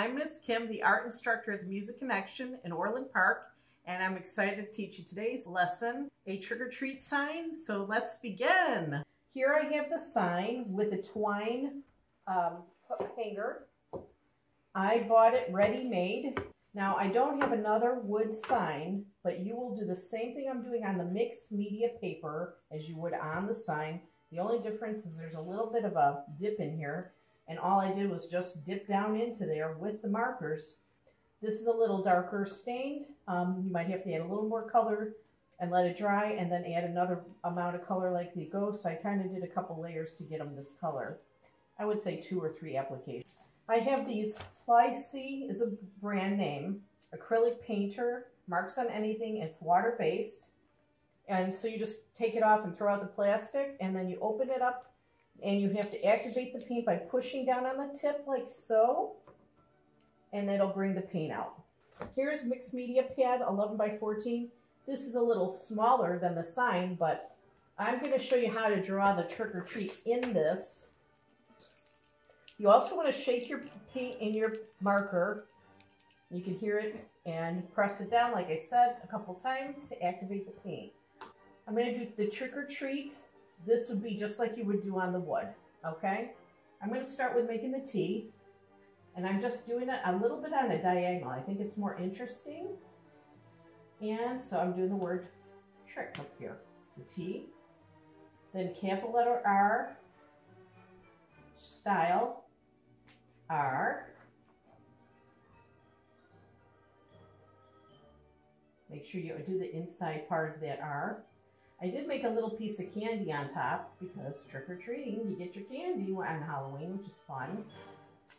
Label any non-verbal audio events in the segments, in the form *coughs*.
I'm Miss Kim, the art instructor at the Music Connection in Orland Park, and I'm excited to teach you today's lesson, a trick-or-treat sign. So let's begin. Here I have the sign with a twine um, hanger. I bought it ready-made. Now I don't have another wood sign, but you will do the same thing I'm doing on the mixed media paper as you would on the sign. The only difference is there's a little bit of a dip in here and all I did was just dip down into there with the markers. This is a little darker stained. Um, you might have to add a little more color and let it dry and then add another amount of color like the ghosts. I kind of did a couple layers to get them this color. I would say two or three applications. I have these Fly C is a brand name, acrylic painter, marks on anything, it's water based. And so you just take it off and throw out the plastic and then you open it up and you have to activate the paint by pushing down on the tip like so, and it'll bring the paint out. Here's mixed media pad 11 by 14. This is a little smaller than the sign, but I'm going to show you how to draw the trick or treat in this. You also want to shake your paint in your marker. You can hear it and press it down, like I said, a couple times to activate the paint. I'm going to do the trick or treat this would be just like you would do on the wood, okay? I'm going to start with making the T, and I'm just doing it a little bit on a diagonal. I think it's more interesting. And so I'm doing the word trick up here. So T, then capital letter R, style, R, Make sure you do the inside part of that R. I did make a little piece of candy on top because trick-or-treating, you get your candy on Halloween, which is fun.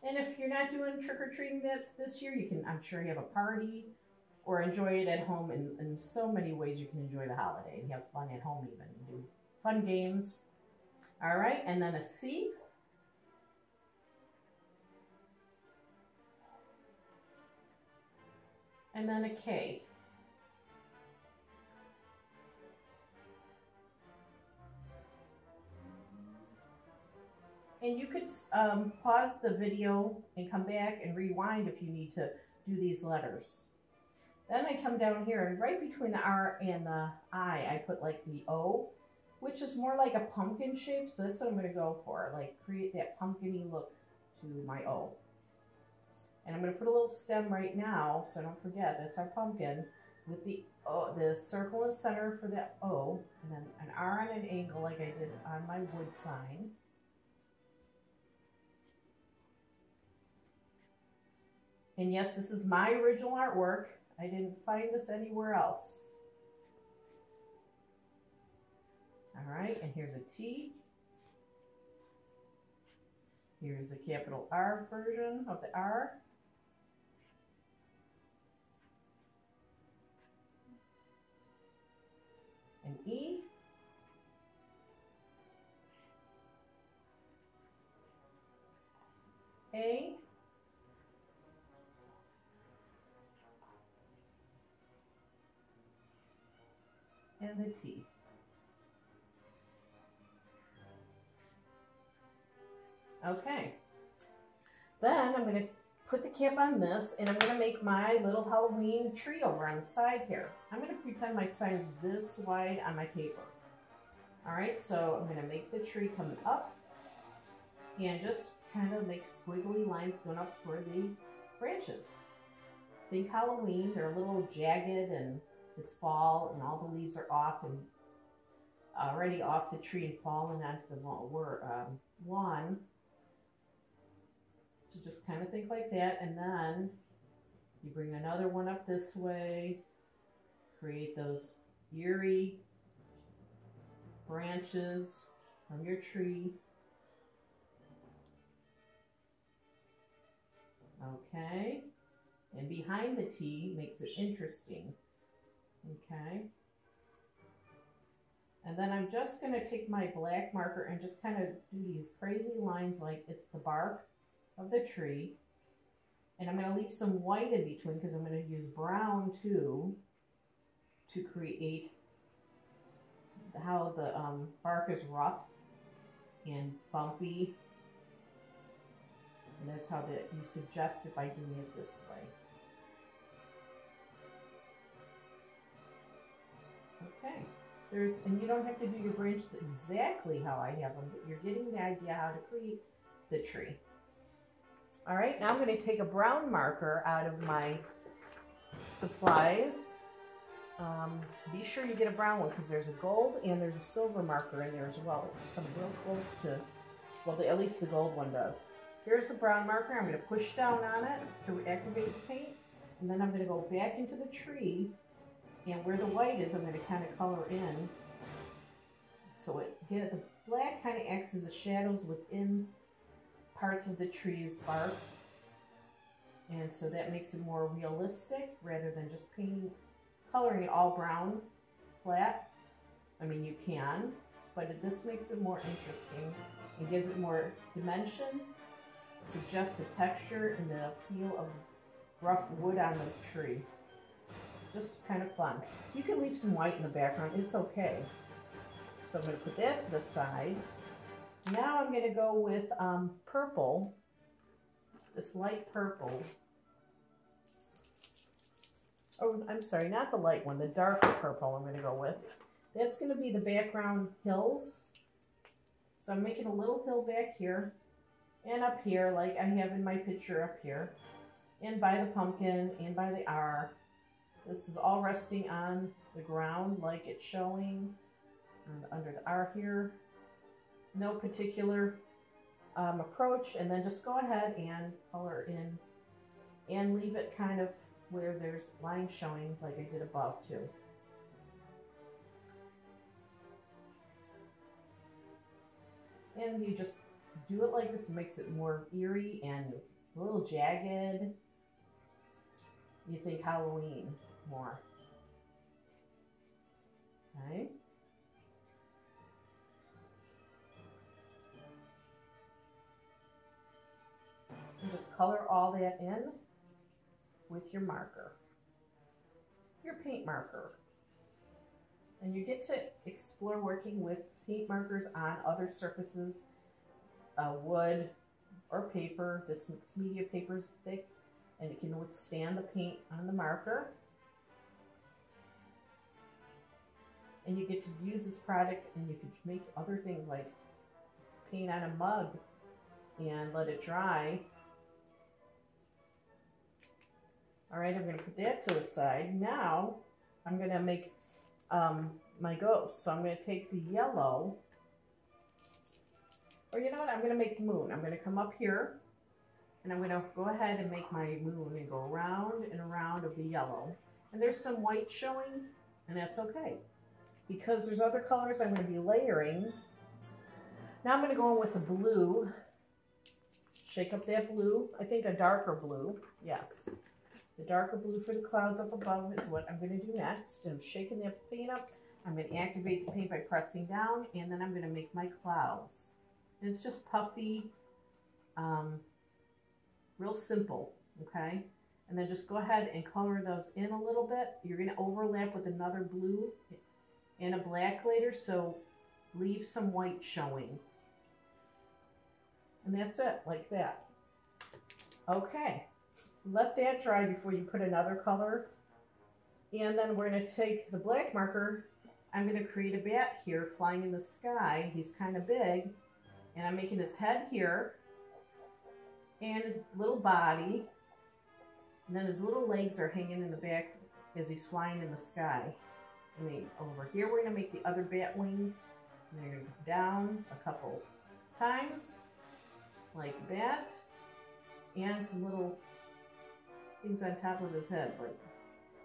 And if you're not doing trick-or-treating this year, you can, I'm sure you have a party or enjoy it at home in, in so many ways you can enjoy the holiday and have fun at home even. Do fun games. All right, and then a C. And then a K. And you could um, pause the video and come back and rewind if you need to do these letters. Then I come down here and right between the R and the I, I put like the O, which is more like a pumpkin shape. So that's what I'm going to go for, like create that pumpkiny look to my O. And I'm going to put a little stem right now, so don't forget, that's our pumpkin, with the O, the circle in center for the O, and then an R on an angle like I did on my wood sign. And yes, this is my original artwork. I didn't find this anywhere else. All right, and here's a T. Here's the capital R version of the R. An E. A. and the T. Okay. Then I'm going to put the cap on this and I'm going to make my little Halloween tree over on the side here. I'm going to pretend my sign's this wide on my paper. Alright, so I'm going to make the tree come up and just kind of make squiggly lines going up for the branches. Think Halloween, they're a little jagged and it's fall and all the leaves are off and already off the tree and fallen onto the um, lawn. So just kind of think like that and then you bring another one up this way, create those eerie branches from your tree. Okay, and behind the T makes it interesting. Okay. And then I'm just going to take my black marker and just kind of do these crazy lines like it's the bark of the tree. And I'm going to leave some white in between because I'm going to use brown too to create how the um, bark is rough and bumpy. And that's how that you suggest it by doing it this way. Okay. There's, and you don't have to do your branches exactly how I have them, but you're getting the idea how to create the tree. All right, now I'm going to take a brown marker out of my supplies. Um, be sure you get a brown one because there's a gold and there's a silver marker in there as well. It comes real close to, well, the, at least the gold one does. Here's the brown marker. I'm going to push down on it to activate the paint. And then I'm going to go back into the tree. And where the white is, I'm going to kind of color in. So it get the black kind of acts as the shadows within parts of the tree's bark. And so that makes it more realistic rather than just painting, coloring it all brown flat. I mean, you can, but it, this makes it more interesting. It gives it more dimension suggests the texture and the feel of rough wood on the tree. Just kind of fun. You can leave some white in the background, it's okay. So I'm going to put that to the side. Now I'm going to go with um, purple, this light purple. Oh, I'm sorry, not the light one, the darker purple I'm going to go with. That's going to be the background hills. So I'm making a little hill back here and up here like I have in my picture up here and by the pumpkin and by the R. This is all resting on the ground like it's showing under the R here. No particular um, approach and then just go ahead and color in and leave it kind of where there's lines showing like I did above too. And you just do it like this it makes it more eerie and a little jagged. You think Halloween more. Okay. And just color all that in with your marker, your paint marker. And you get to explore working with paint markers on other surfaces uh, wood or paper. This mixed media paper is thick and it can withstand the paint on the marker. And you get to use this product and you can make other things like paint on a mug and let it dry. All right, I'm to put that to the side. Now I'm going to make um, my ghost. So I'm going to take the yellow or you know what? I'm going to make the moon. I'm going to come up here and I'm going to go ahead and make my moon and go around and around of the yellow. And there's some white showing and that's okay. Because there's other colors I'm going to be layering. Now I'm going to go in with the blue. Shake up that blue. I think a darker blue. Yes. The darker blue for the clouds up above is what I'm going to do next. I'm shaking that paint up. I'm going to activate the paint by pressing down and then I'm going to make my clouds. And it's just puffy, um, real simple, okay? And then just go ahead and color those in a little bit. You're gonna overlap with another blue and a black later, so leave some white showing. And that's it, like that. Okay, let that dry before you put another color. And then we're gonna take the black marker. I'm gonna create a bat here flying in the sky. He's kind of big. And I'm making his head here and his little body. And then his little legs are hanging in the back as he's flying in the sky. And then over here, we're going to make the other bat wing. And they're going to go down a couple times, like that. And some little things on top of his head. like.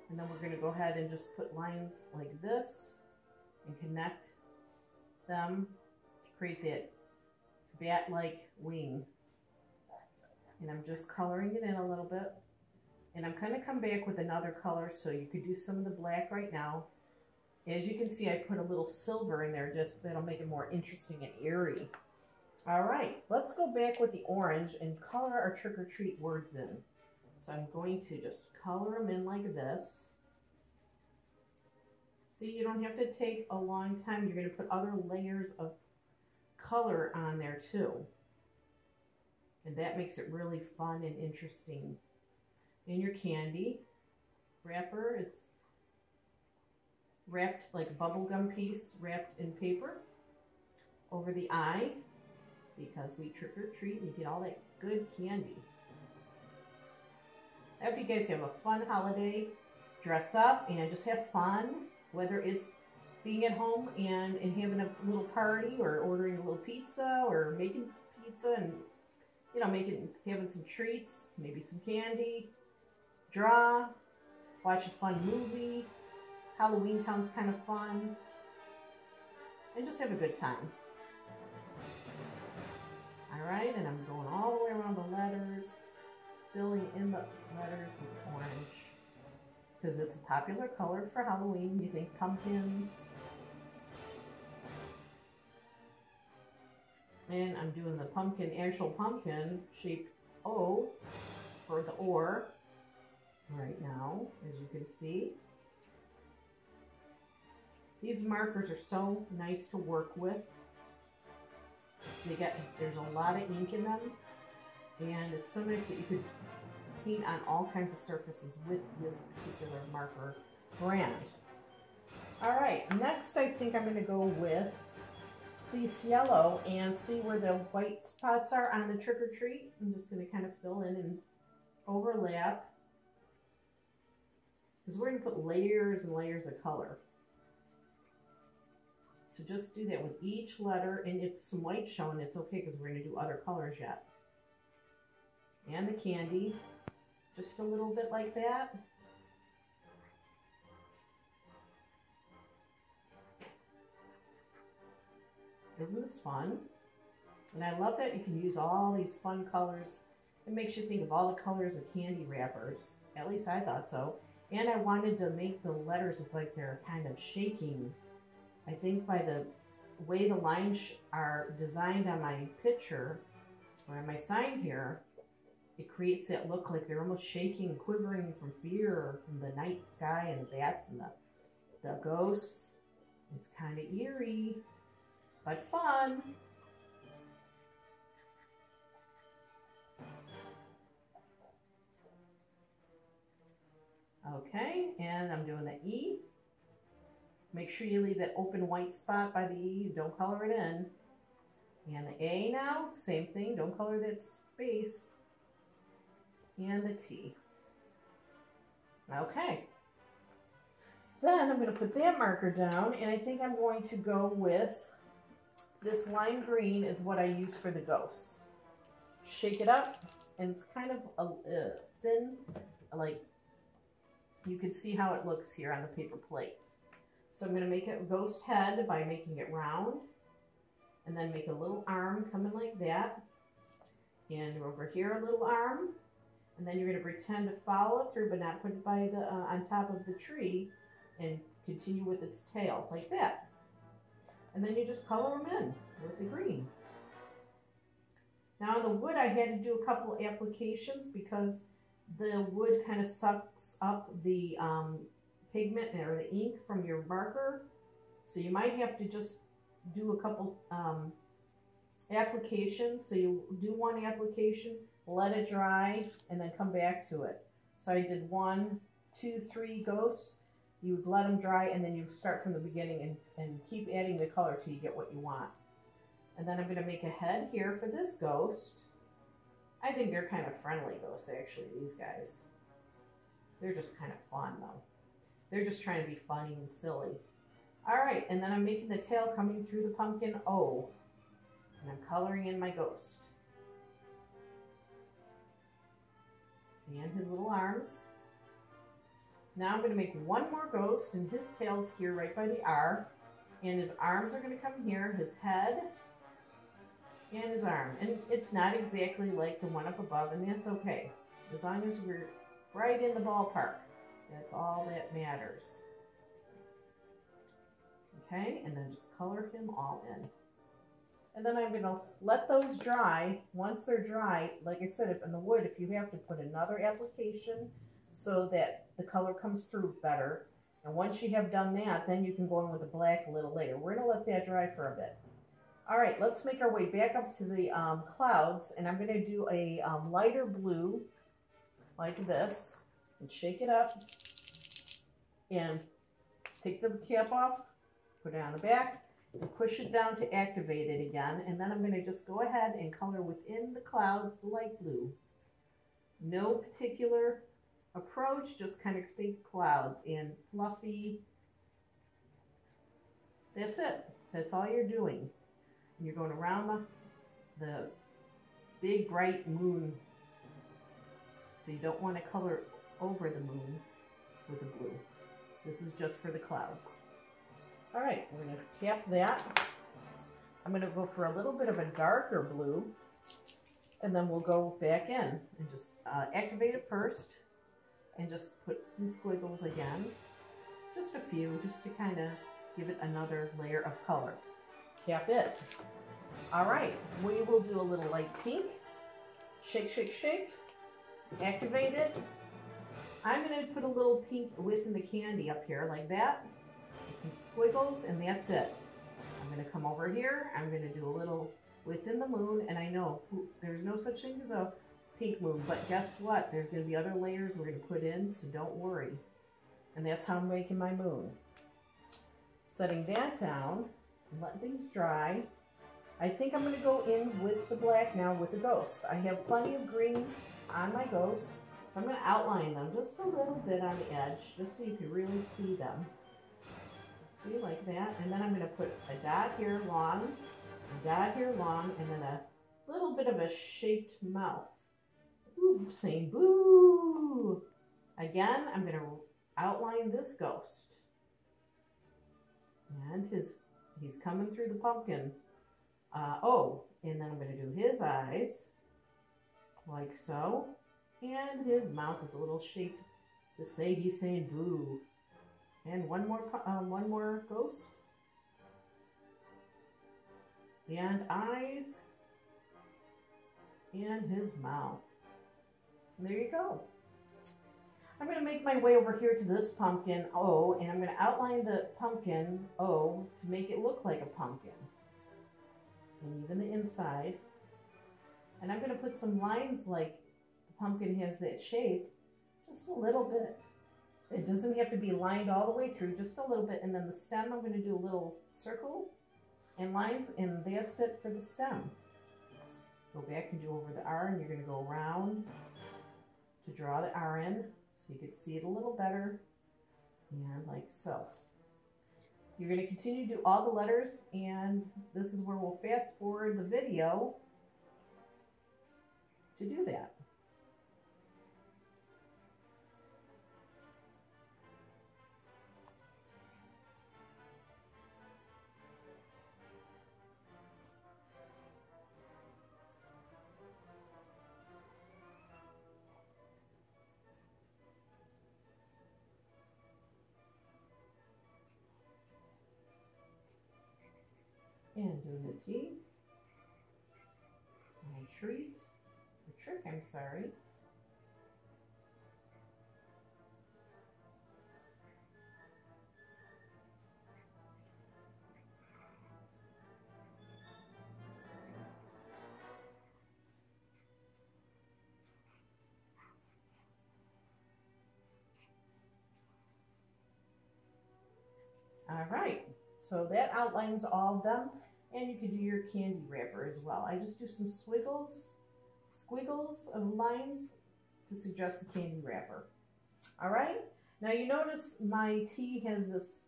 And then we're going to go ahead and just put lines like this and connect them to create that bat-like wing. And I'm just coloring it in a little bit. And I'm going to come back with another color, so you could do some of the black right now. As you can see, I put a little silver in there, just that'll make it more interesting and eerie. All right, let's go back with the orange and color our trick-or-treat words in. So I'm going to just color them in like this. See, you don't have to take a long time. You're going to put other layers of color on there too. And that makes it really fun and interesting. And your candy wrapper, it's wrapped like bubblegum piece wrapped in paper over the eye because we trick or treat, we get all that good candy. I hope you guys have a fun holiday. Dress up and just have fun, whether it's being at home and, and having a little party or ordering a little pizza or making pizza and you know making having some treats, maybe some candy, draw, watch a fun movie. Halloweentown's kind of fun. And just have a good time. Alright, and I'm going all the way around the letters, filling in the letters with orange. Because it's a popular color for Halloween. You think pumpkins. And I'm doing the pumpkin, actual pumpkin shaped O for the or right now, as you can see. These markers are so nice to work with. They get there's a lot of ink in them, and it's so nice that you could paint on all kinds of surfaces with this particular marker brand. All right, next I think I'm going to go with this Yellow and see where the white spots are on the trick or treat. I'm just going to kind of fill in and overlap because we're going to put layers and layers of color. So just do that with each letter, and if some white's showing, it's okay because we're going to do other colors yet. And the candy, just a little bit like that. Isn't this fun? And I love that you can use all these fun colors. It makes you think of all the colors of candy wrappers. At least I thought so. And I wanted to make the letters look like they're kind of shaking. I think by the way the lines are designed on my picture, or on my sign here, it creates that look like they're almost shaking, quivering from fear from the night sky and the bats and the, the ghosts. It's kind of eerie, but fun. Okay, and I'm doing the E. Make sure you leave that open white spot by the E. Don't color it in. And the A now, same thing. Don't color that space. And the T. Okay. Then I'm going to put that marker down, and I think I'm going to go with this lime green is what I use for the ghosts. Shake it up, and it's kind of a, uh, thin, like you can see how it looks here on the paper plate. So I'm going to make it ghost head by making it round. And then make a little arm coming like that. And over here a little arm. And then you're going to pretend to follow it through but not put it by the uh, on top of the tree. And continue with its tail like that. And then you just color them in with the green. Now the wood I had to do a couple applications because the wood kind of sucks up the um, pigment or the ink from your marker. So you might have to just do a couple um, applications. So you do one application, let it dry, and then come back to it. So I did one, two, three ghosts. You would let them dry, and then you start from the beginning and, and keep adding the color till you get what you want. And then I'm going to make a head here for this ghost. I think they're kind of friendly ghosts, actually, these guys. They're just kind of fun, though. They're just trying to be funny and silly. All right, and then I'm making the tail coming through the pumpkin O. And I'm coloring in my ghost. And his little arms. Now I'm going to make one more ghost, and his tail's here right by the R. And his arms are going to come here, his head, and his arm. And it's not exactly like the one up above, and that's okay. As long as we're right in the ballpark. That's all that matters. Okay, and then just color him all in. And then I'm to let those dry. Once they're dry, like I said, if in the wood, if you have to put another application so that the color comes through better. And once you have done that, then you can go in with the black a little later. We're to let that dry for a bit. All right, let's make our way back up to the um, clouds, and I'm going to do a um, lighter blue like this, and shake it up, and take the cap off, put it on the back, and push it down to activate it again, and then I'm going to just go ahead and color within the clouds the light blue. No particular approach, just kind of think clouds and fluffy. That's it. That's all you're doing. You're going around the, the big bright moon. So you don't want to color over the moon with a blue. This is just for the clouds. All right, we're to cap that. I'm to go for a little bit of a darker blue. And then we'll go back in and just uh, activate it first. And just put some squiggles again. Just a few, just to kind of give it another layer of color. Cap it. All right, we will do a little light pink. Shake, shake, shake. Activate it. I'm going to put a little pink within the candy up here like that. Some squiggles, and that's it. I'm going to come over here. I'm going to do a little within the moon, and I know there's no such thing as a pink moon, but guess what? There's going to be other layers we're going to put in, so don't worry. And that's how I'm making my moon. Setting that down, and letting things dry. I think I'm going to go in with the black now with the ghosts. I have plenty of green on my ghosts, so I'm going to outline them just a little bit on the edge, just so you can really see them. See, like that. And then I'm going to put a dot here long, a dot here long, and then a little bit of a shaped mouth. Ooh, saying boo! Again, I'm going to outline this ghost. And his he's coming through the pumpkin. Uh, oh, and then I'm going to do his eyes, like so. And his mouth is a little shaped to say he's saying boo. And one more, uh, one more ghost. And eyes. And his mouth. And there you go. I'm going to make my way over here to this pumpkin O, and I'm going to outline the pumpkin O to make it look like a pumpkin. And even the inside. And I'm going to put some lines like pumpkin has that shape, just a little bit. It doesn't have to be lined all the way through, just a little bit. And then the stem, I'm going to do a little circle and lines, and that's it for the stem. Go back and do over the R, and you're going to go around to draw the R in so you can see it a little better. And like so. You're going to continue to do all the letters, and this is where we'll fast forward the video to do that. And do the T, my treat, A trick, I'm sorry. All right, so that outlines all of them. And you could do your candy wrapper as well. I just do some squiggles, squiggles of lines to suggest the candy wrapper. All right. Now you notice my T has this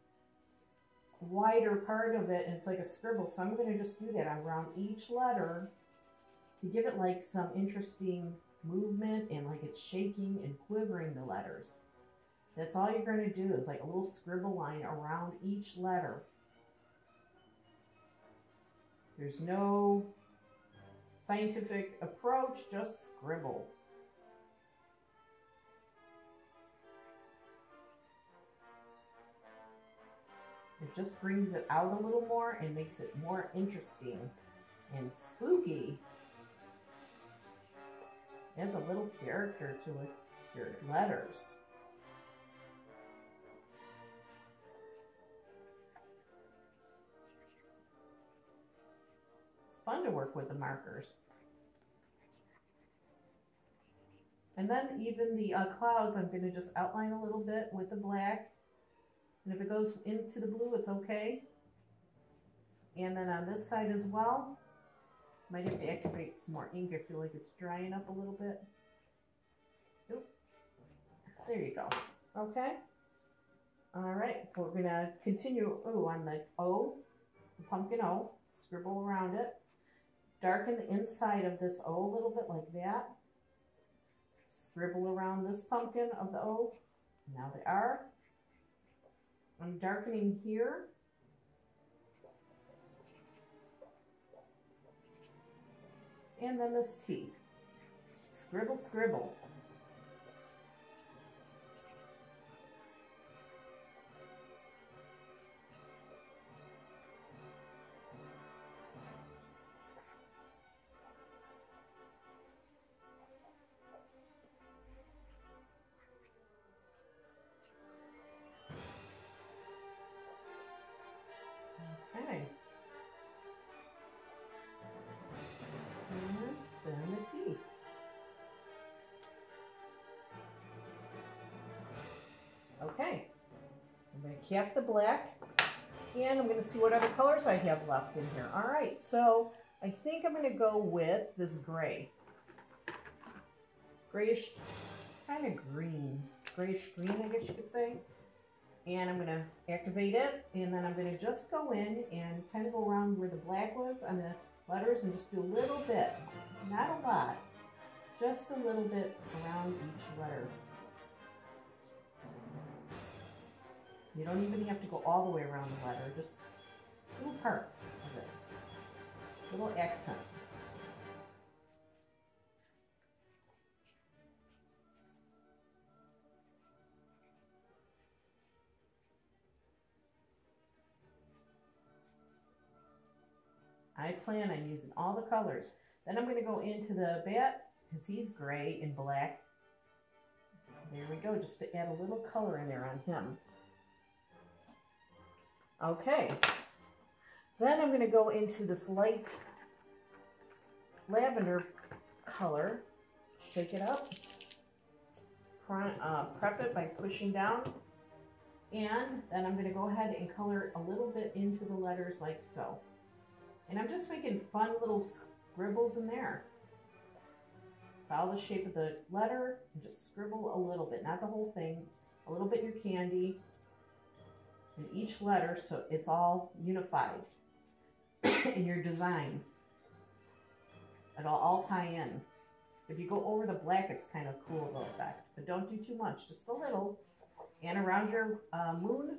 wider part of it and it's like a scribble. So I'm going to just do that around each letter to give it like some interesting movement and like it's shaking and quivering the letters. That's all you're going to do is like a little scribble line around each letter. There's no scientific approach, just scribble. It just brings it out a little more and makes it more interesting and spooky. Adds a little character to it, your letters. Fun to work with the markers. And then even the uh, clouds, I'm going to just outline a little bit with the black. And if it goes into the blue, it's okay. And then on this side as well, might have to activate some more ink. I feel like it's drying up a little bit. Oop. There you go. Okay. All right, we're gonna continue, oh, on the O, the pumpkin O, scribble around it. Darken the inside of this O a little bit like that. Scribble around this pumpkin of the O. Now the R. I'm darkening here. And then this T. Scribble, scribble. I'm going to cap the black and I'm going to see what other colors I have left in here. All right, so I think I'm going to go with this gray. Grayish, kind of green. Grayish green, I guess you could say and I'm going to activate it and then I'm going to just go in and kind of go around where the black was on the letters and just do a little bit, not a lot, just a little bit around each letter. You don't even have to go all the way around the letter, just little parts of it, little accent. I plan on using all the colors. Then I'm going to go into the bat because he's gray and black. There we go, just to add a little color in there on him. Okay, then I'm going to go into this light lavender color, shake it up, uh, prep it by pushing down, and then I'm going to go ahead and color a little bit into the letters like so. And I'm just making fun little scribbles in there. Follow the shape of the letter and just scribble a little bit, not the whole thing, a little bit in your candy in each letter so it's all unified *coughs* in your design. It'll all tie in. If you go over the black, it's kind of cool the effect, but don't do too much, just a little. And around your uh, moon,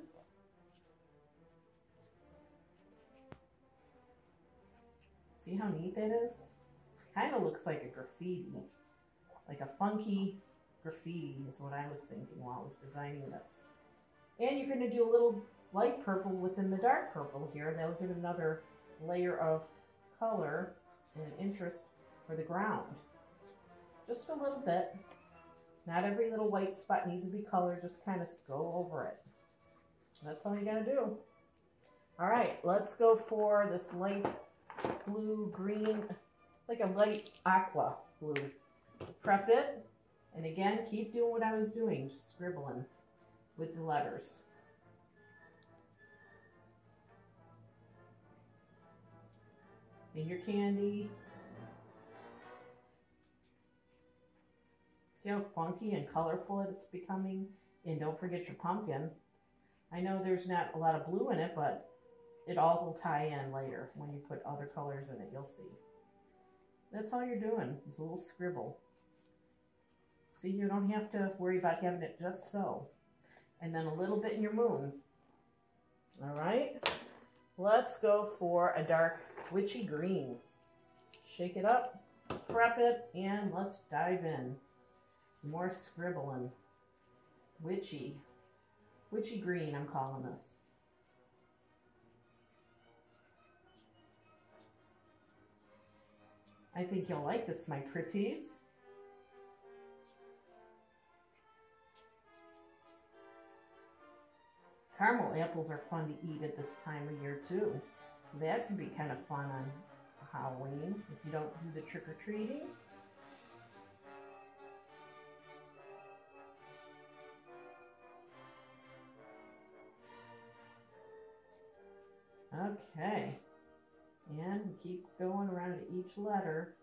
See how neat that is? Kind of looks like a graffiti. Like a funky graffiti is what I was thinking while I was designing this. And you're going to do a little light purple within the dark purple here. That'll give another layer of color and interest for the ground. Just a little bit. Not every little white spot needs to be colored. Just kind of go over it. That's all you got to do. All right, let's go for this light blue, green, like a light aqua blue. Prep it, and again, keep doing what I was doing, just scribbling with the letters. In your candy. See how funky and colorful it's becoming? And don't forget your pumpkin. I know there's not a lot of blue in it, but it all will tie in later when you put other colors in it, you'll see. That's all you're doing, is a little scribble. See, you don't have to worry about having it just so. And then a little bit in your moon. All right, let's go for a dark witchy green. Shake it up, prep it, and let's dive in. Some more scribbling. Witchy. Witchy green, I'm calling this. I think you'll like this, my pretties. Caramel apples are fun to eat at this time of year too. So that can be kind of fun on Halloween if you don't do the trick-or-treating. Okay. And keep going around to each letter.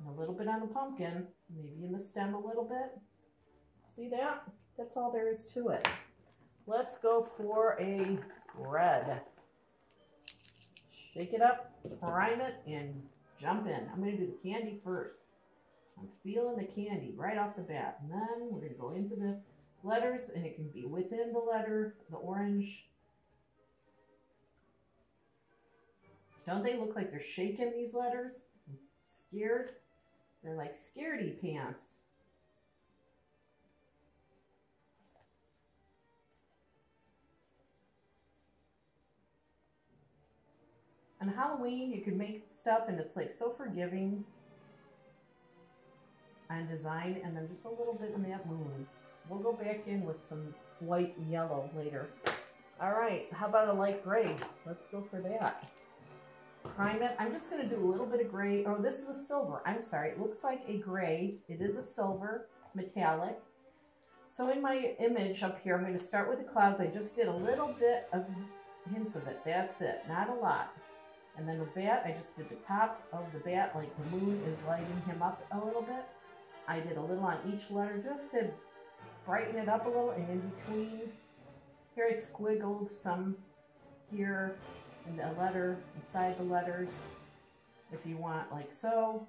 And a little bit on the pumpkin, maybe in the stem a little bit. See that? That's all there is to it. Let's go for a red. Shake it up, prime it, and jump in. I'm going to do the candy first. I'm feeling the candy right off the bat. And then we're going to go into the letters, and it can be within the letter, the orange. Don't they look like they're shaking these letters? scared. They're like scaredy pants. On Halloween, you can make stuff and it's like so forgiving on design and then just a little bit in that moon. We'll go back in with some white and yellow later. All right, how about a light gray? Let's go for that. Prime it. I'm just going to do a little bit of gray. Oh, this is a silver. I'm sorry. It looks like a gray. It is a silver, metallic. So in my image up here, I'm going to start with the clouds. I just did a little bit of hints of it. That's it. Not a lot. And then the bat, I just did the top of the bat, like the moon is lighting him up a little bit. I did a little on each letter just to brighten it up a little. And in between, here I squiggled some here in the letter, inside the letters, if you want, like so.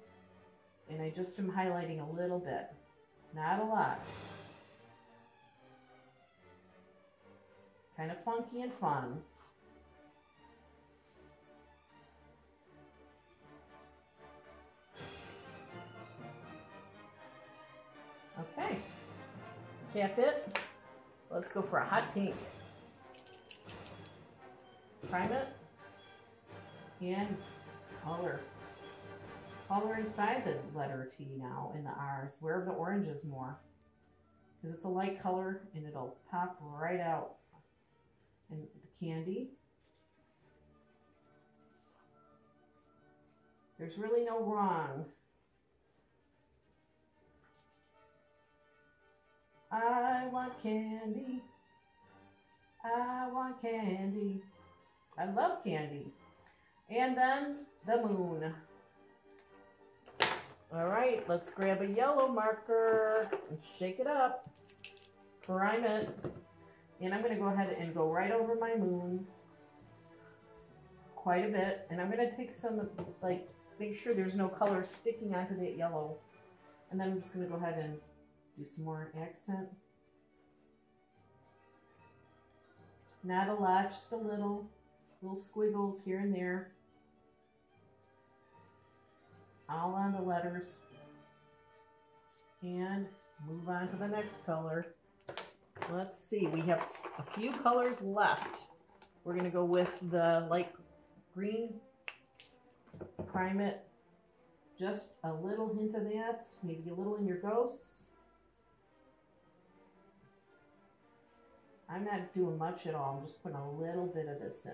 And I just am highlighting a little bit, not a lot. Kind of funky and fun. Okay, cap it. Let's go for a hot pink. Prime it. And color. Color inside the letter T now in the R's, where the orange is more. Because it's a light color and it'll pop right out. And the candy. There's really no wrong I want candy. I want candy. I love candy. And then the moon. All right, let's grab a yellow marker and shake it up. Prime it. And I'm going to go ahead and go right over my moon quite a bit. And I'm going to take some, like, make sure there's no color sticking onto that yellow. And then I'm just going to go ahead and do some more accent. Not a lot, just a little, little squiggles here and there. All on the letters. And move on to the next color. Let's see, we have a few colors left. We're to go with the light green, prime it, just a little hint of that, maybe a little in your ghosts. I'm not doing much at all. I'm just putting a little bit of this in.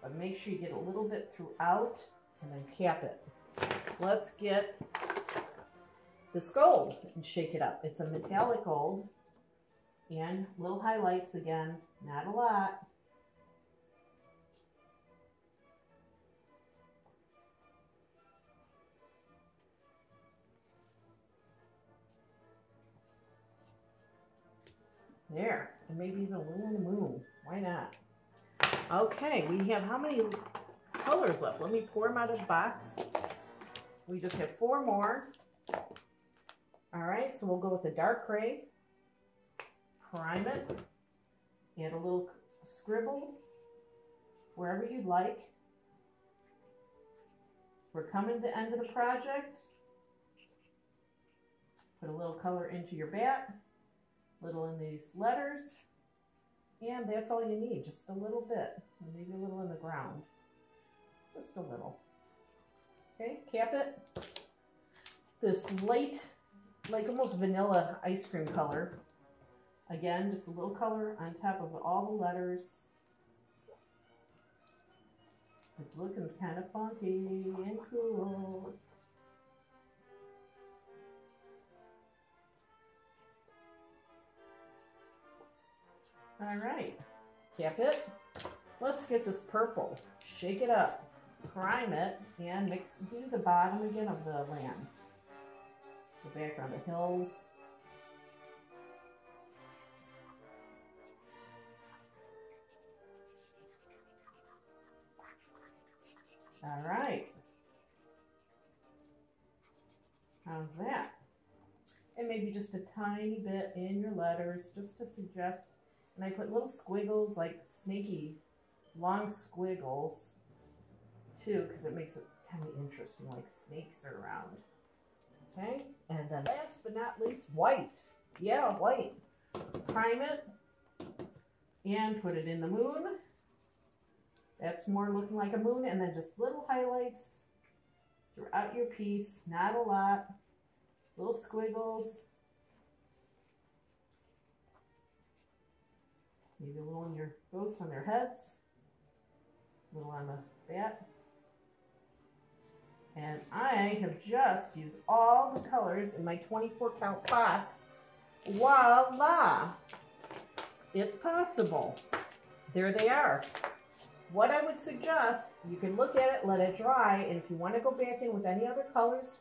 But make sure you get a little bit throughout and then cap it. Let's get this gold and shake it up. It's a metallic gold and little highlights again, not a lot. There, and maybe even a little moon. Why not? Okay, we have how many colors left? Let me pour them out of the box. We just have four more. All right, so we'll go with the dark gray. Prime it. Add a little scribble wherever you'd like. We're coming to the end of the project. Put a little color into your bat little in these letters. And that's all you need, just a little bit. Maybe a little in the ground. Just a little. Okay, cap it. This light, like almost vanilla ice cream color. Again, just a little color on top of all the letters. It's looking kind of funky and cool. All right, cap it. Let's get this purple. Shake it up, prime it, and mix. Do the bottom again of the land. The background, the hills. All right. How's that? And maybe just a tiny bit in your letters, just to suggest. And I put little squiggles, like snaky, long squiggles, too, because it makes it kind of interesting, like snakes are around. Okay, and then last but not least, white. Yeah, white. Prime it and put it in the moon. That's more looking like a moon, and then just little highlights throughout your piece, not a lot, little squiggles. Maybe a little on your ghosts on their heads, a little on the bat. And I have just used all the colors in my 24 count box. Voila! It's possible. There they are. What I would suggest, you can look at it, let it dry, and if you want to go back in with any other colors,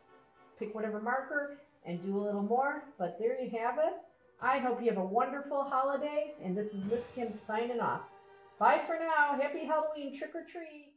pick whatever marker and do a little more. But there you have it. I hope you have a wonderful holiday, and this is Miss Kim signing off. Bye for now. Happy Halloween. Trick or treat.